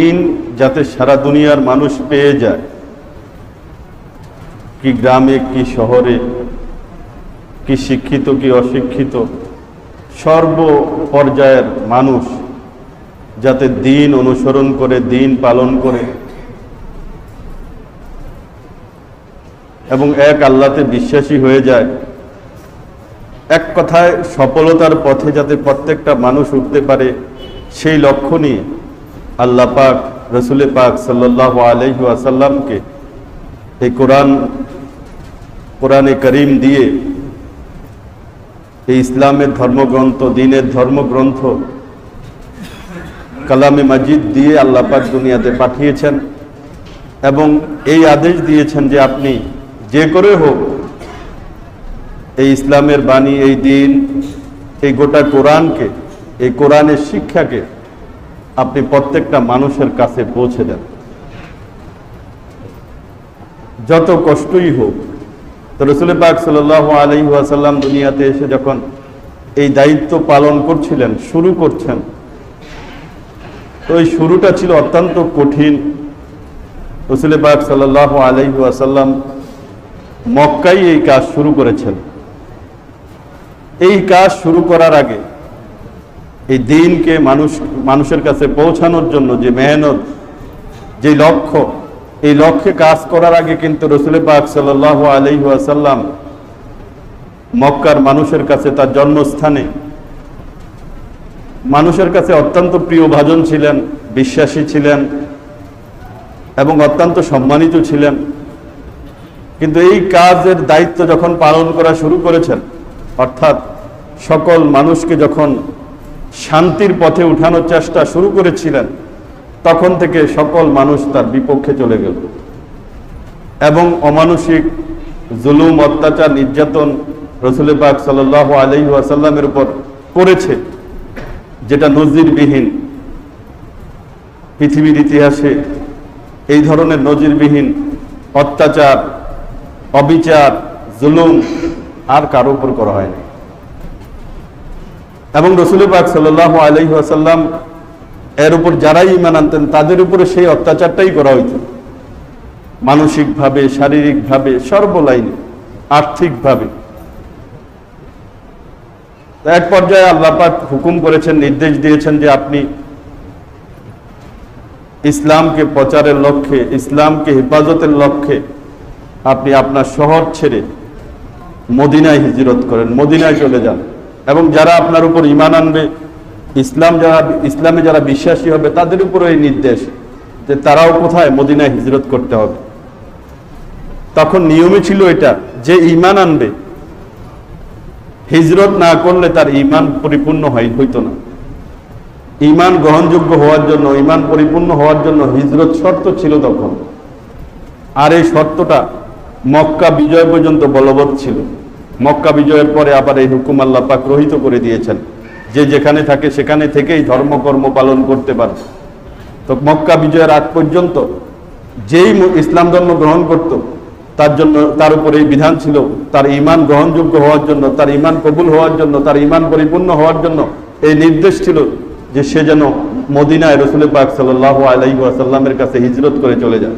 দিন যাতে সারা দুনিয়ার মানুষ পেয়ে যায়। কি গ্রামে, কি শহরে, কি শিক্ষিত, কি অশিক্ষিত, সর্ব পর্যায়ের মানুষ যাতে দিন অনুসরণ করে, দিন পালন করে। এবং এক আল্লাতে বিশ্বাসী হয়ে যায়। এক কথায় সফলতার পথে যাতে প্রত্যেকটা মানুষ উঠতে পারে, সেই লক্ষ্য নিয়ে আল্লাহ পাক, রসুল পাক সাল্লাহ আলহি এই কোরআন, কোরআনে করিম দিয়ে এই ইসলামের ধর্মগ্রন্থ, দিনের ধর্মগ্রন্থ, কালামে মাজিদ দিয়ে আল্লাহ পাক দুনিয়াতে পাঠিয়েছেন এবং এই আদেশ দিয়েছেন যে আপনি যে করে হোক এই ইসলামের বাণী, এই দিন, এই গোটা কোরআনকে, এই কোরআনের শিক্ষাকে আপনি প্রত্যেকটা মানুষের কাছে পৌঁছে দেন। যত কষ্টই হোক, তো রসুল পাক সাল আলহি আসাল্লাম দুনিয়াতে এসে যখন এই দায়িত্ব পালন করছিলেন, শুরু করছেন, তো এই শুরুটা ছিল অত্যন্ত কঠিন। রসুল পাক সাল আলহি আসাল্লাম মক্কাই এই কাজ শুরু করেছেন। এই কাজ শুরু করার আগে এই দিনকে মানুষ, মানুষের কাছে পৌঁছানোর জন্য যে মেহনত, যে লক্ষ্য, এই লক্ষ্যে কাজ করার আগে কিন্তু রসুল পাক সাল আলহি আসাল্লাম মক্কার মানুষের কাছে তার জন্মস্থানে, মানুষের কাছে অত্যন্ত প্রিয় ভাজন ছিলেন, বিশ্বাসী ছিলেন, এবং অত্যন্ত সম্মানিত ছিলেন। কিন্তু এই কাজের দায়িত্ব যখন পালন করা শুরু করেছেন, অর্থাৎ সকল মানুষকে যখন শান্তির পথে উঠানোর চেষ্টা শুরু করেছিলেন, তখন থেকে সকল মানুষ তার বিপক্ষে চলে গেল। এবং অমানসিক জুলুম, অত্যাচার, নির্যাতন রসুল পাক সাল আলহি আসাল্লামের উপর করেছে, যেটা নজিরবিহীন। পৃথিবীর ইতিহাসে এই ধরনের নজিরবিহীন অত্যাচার, অবিচার, জুলুম আর কারও উপর করা হয়নি। এবং রসুল পাক সাল আলহি আসাল্লাম এর উপর যারাই ইমান আনতেন, তাদের উপরে সেই অত্যাচারটাই করা হইত। মানসিকভাবে, শারীরিকভাবে, সর্বলাইনে, আর্থিকভাবে। এক পর্যায়ে আল্লাপাক হুকুম করেছেন, নির্দেশ দিয়েছেন যে আপনি ইসলামকে প্রচারের লক্ষ্যে, ইসলামকে হেফাজতের লক্ষ্যে আপনি আপনার শহর ছেড়ে মদিনায় হিজরত করেন, মদিনায় চলে যান। এবং যারা আপনার উপর ইমান আনবে, ইসলাম যারা, ইসলামে যারা বিশ্বাসী হবে, তাদের উপর এই নির্দেশ যে তারাও কোথায়? মদিনায় হিজরত করতে হবে। তখন নিয়মে ছিল এটা, যে ইমান আনবে, হিজরত না করলে তার ইমান পরিপূর্ণ হয়, হইতো না। ইমান গ্রহণযোগ্য হওয়ার জন্য ইমান পরিপূর্ণ হওয়ার জন্য হিজরত শর্ত ছিল তখন। আর এই শর্তটা মক্কা বিজয় পর্যন্ত বলবৎ ছিল। মক্কা বিজয়ের পরে আবার এই হুকুম আল্লাহ পাক রহিত করে দিয়েছেন। যে যেখানে থাকে সেখানে থেকেই ধর্মকর্ম পালন করতে পারে তো মক্কা বিজয়ের আগ পর্যন্ত যেই ইসলাম ধর্ম গ্রহণ করত, তার জন্য তার উপরে এই বিধান ছিল, তার ইমান গ্রহণযোগ্য হওয়ার জন্য, তার ইমান কবুল হওয়ার জন্য, তার ইমান পরিপূর্ণ হওয়ার জন্য এই নির্দেশ ছিল যে সে যেন মদিনায় রসুল পাক সাল্লাহ আলাইসাল্লামের কাছে হিজরত করে চলে যায়।